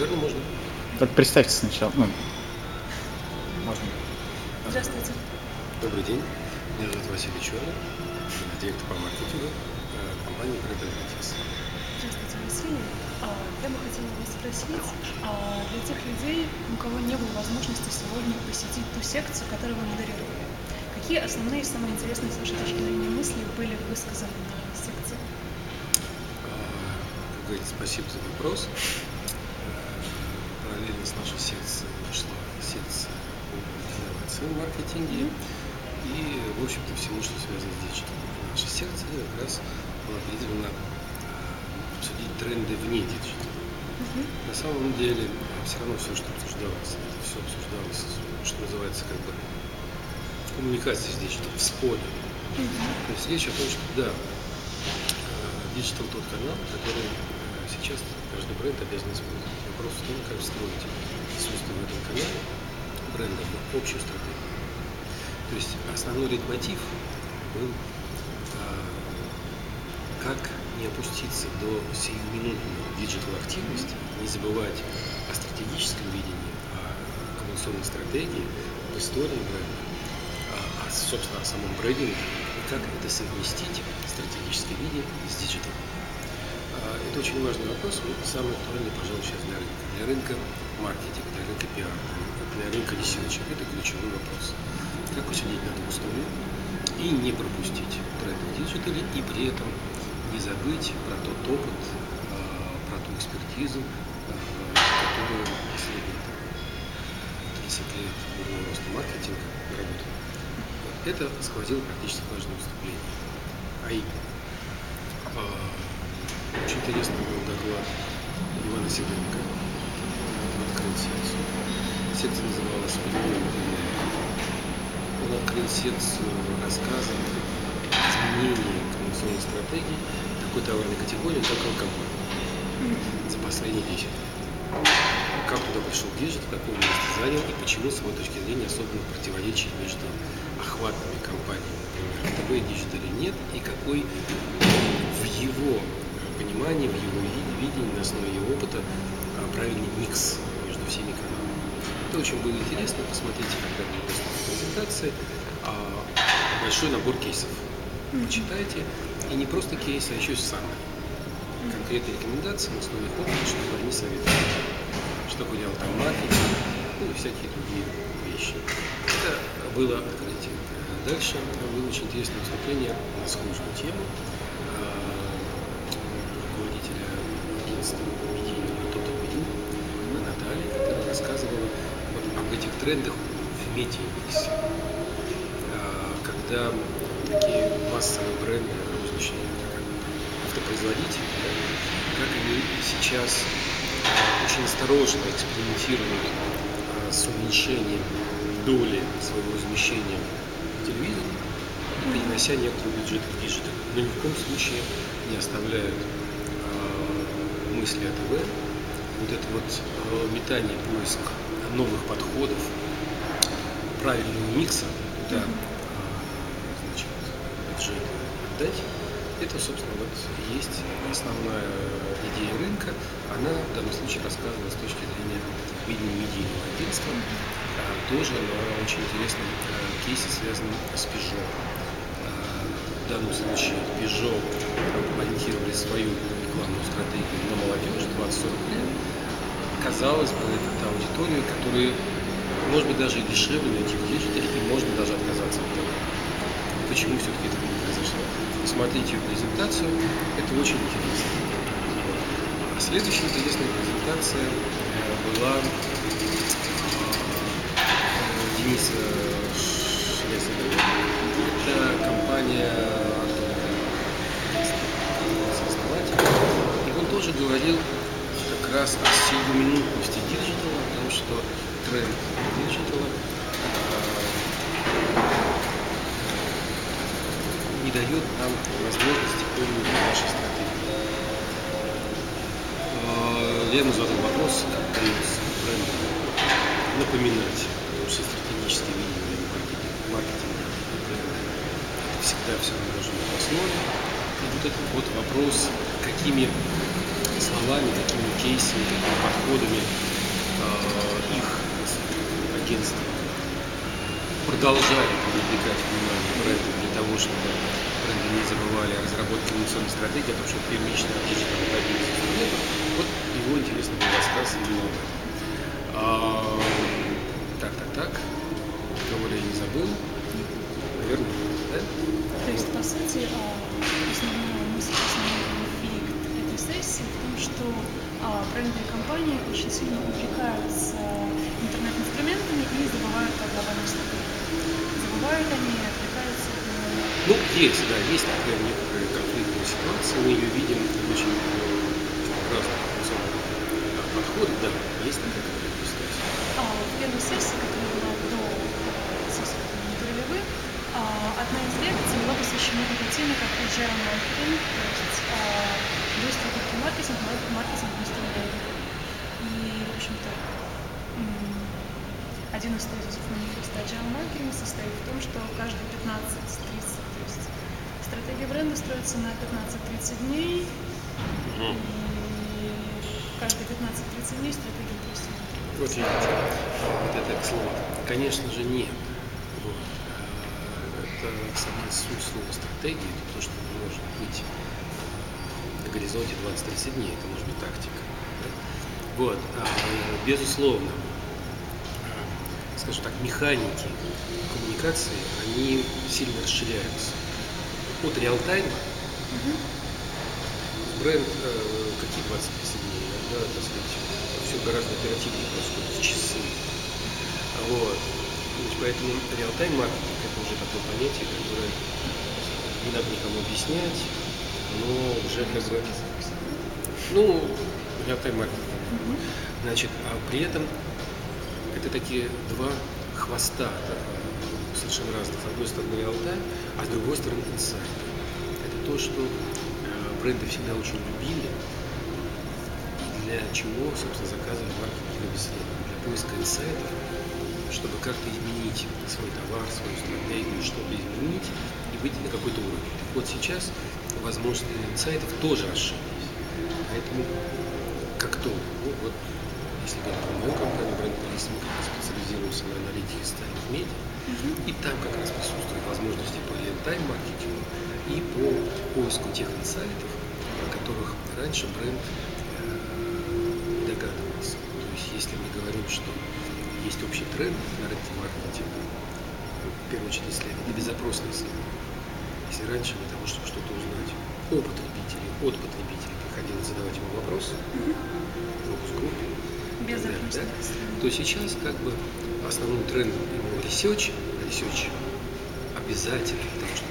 Наверное, можно. Так представьте сначала. Ну, можно. Здравствуйте. Добрый день. Меня зовут Василий Черный. Я директор по маркетингу э, компании Brand Analytics. Здравствуйте, Василий. А, Я бы хотела вас спросить, а для тех людей, у кого не было возможности сегодня посетить ту секцию, которую вы модерировали, какие основные, самые интересные с вашей точки зрения мысли были высказаны на секции? А, Как спасибо за вопрос. Э, Параллельно с нашей секцией шла секция по инновации в маркетинге и, в общем-то, всему, что связано с digital ом. Наша секция как раз была призвана э, обсудить тренды вне digital а. На самом деле, все равно все, что обсуждалось, это все обсуждалось, что называется, как бы коммуникация с digital ом в споре. То есть речь о том, что да, digital тот канал, который э, сейчас каждый бренд обязан использовать. Вопрос в том, как встроить присутствие в этом канале бренда в общую стратегию. То есть основной лейтмотив был а, как не опуститься до сиюминутной digital активности, не забывать о стратегическом видении, о коммуникационной стратегии, об истории бренда, а, о, собственно, о самом брендинге, и как это совместить стратегическое видение с digital ом. А, Это очень важный вопрос, и самый актуальный, пожалуй, сейчас для рынка. Для рынка маркетинг, для рынка пиар, для рынка research. Это ключевой вопрос. Как усидеть на двух стульях и не пропустить тренды в digital е, и при этом не забыть про тот опыт, а, про ту экспертизу, а, которую последние там, 30 лет бурного роста маркетинга работает. Вот Это сквозило практически каждое выступление. А именно, а, очень интересный был доклад Ивана Сиденко. Открыл секцию. Секция называлась «Понимание Он открыл секцию рассказа о изменении коммуникационной стратегии такой товарной категории, как алкоголь за последние 10 лет. Как туда пришел диджитал, какое место занял и почему, с его точки зрения, особенно противоречий между охватными компаниями, например, ТБ и диджитале нет, и какой в его понимании, в его ви- видении, на основе его опыта а, правильный микс всеми каналами. Это очень было интересно, посмотрите, когда будет доступна презентация, а, большой набор кейсов. Почитайте, и не просто кейсы, а еще и самые конкретные рекомендации на основе их опыта, чтобы они советовали, что делал там маркетинг, ну и всякие другие вещи. Это было открытие. Дальше было очень интересное выступление на схожую тему а, руководителя агентства медийного Тота Медиа Натальи, которая рассказывала вот об этих трендах в медиамиксе. А, Когда такие массовые бренды, как автопроизводители, как они сейчас а, очень осторожно экспериментируют а, с уменьшением доли своего размещения в телевизоре, перенося некоторый бюджет в диджитал. Но ни в коем случае не оставляют мысли о ТВ. Вот это вот метание, поиск новых подходов, правильного микса, куда а, значит, бюджет отдать, это, собственно, вот есть основная идея рынка. Она в данном случае рассказана с точки зрения видения медийного агентства, а, тоже на очень интересном а, кейсе, связанном с Peugeot. В данном случае Peugeot ориентировали свою рекламную стратегию на молодежь 20-40 лет. Казалось бы, это аудитория, которая, может быть, даже и дешевле найти в и можно даже отказаться от этого. Почему все-таки это не произошло? Посмотрите ее презентацию, это очень интересно. А следующая интересная презентация э, была э, Дениса Шлясова. Это компания сооснователь. И он тоже говорил как раз сиюминутности диджитала, о том, что тренд диджитала э, не дает нам возможности понимать нашей стратегии. Э, Я ему задал вопрос, как бренду напоминать, потому что стратегические видения маркетинга, это всегда все равно должно быть в основе. И вот этот вот вопрос, какими словами, такими кейсами, такими подходами э, их агентства продолжали привлекать внимание бренда для того, чтобы бренды не забывали о разработке инновационной стратегии, о том, что первичный различный один из Вот его интересный был рассказ именно. А, так, так, так. Кого я не забыл? Наверное, да? То есть, по сути, а, основная мысль, конфликт сессии в том, что а, бренды и компании очень сильно увлекаются интернет-инструментами и забывают о стратегии. Забывают они и отвлекаются. Ну, есть, да, есть такая некоторая конфликтная ситуация, мы ее видим в очень разных подходах, да, есть такая конфликтная ситуация. А, в первой сессии, которая была до сессии, которую мы провели вы, а, одна такой теме, как agile marketing, то есть а, быстрый гибкий маркетинг, маркетинг времени. И, в общем-то, один из тезисов манифеста agile marketing состоит в том, что каждые 15-30, то есть стратегия бренда строится на 15-30 дней, и каждые 15-30 дней стратегия действует. Вот видите, вот это к слову. Конечно же, нет. Вот. Это сама суть слова стратегии, это то, что может быть на горизонте 20-30 дней, это может быть тактика. да. Вот. А, Безусловно, скажем так, механики коммуникации, они сильно расширяются. От реалтайма бренд э, какие 20-30 дней, иногда, так сказать, все гораздо оперативнее происходит в часы. Вот. Поэтому реал-тайм маркетинг это уже такое понятие, которое не надо никому объяснять, но уже как бы, ну, реал-тайм маркетинг. Значит, а при этом это такие два хвоста совершенно разных. С одной стороны реал-тайм, а с другой стороны инсайт. Это то, что э, бренды всегда очень любили, для чего, собственно, заказывали маркетинговые исследования, для поиска инсайтов, чтобы как-то изменить свой товар, свою стратегию, что-то изменить и выйти на какой-то уровень. Так вот сейчас возможности инсайтов тоже расширились. Поэтому как то, ну вот, если говорить про мою компанию Brand Police, мы как специализируемся на аналитике социальных медиа, и там как раз присутствуют возможности по реал-тайм маркетингу и по поиску тех инсайтов, о которых раньше бренд э, догадывался. То есть если мы говорим, что есть общий тренд на рынке маркетинга, в первую очередь исследование, это безопросное исследование. Если раньше для того, чтобы что-то узнать о потребителе, от потребителя, приходилось задавать ему вопросы, фокус-группе, Без да, да, то сейчас как бы основным трендом именно research, research обязательно, потому что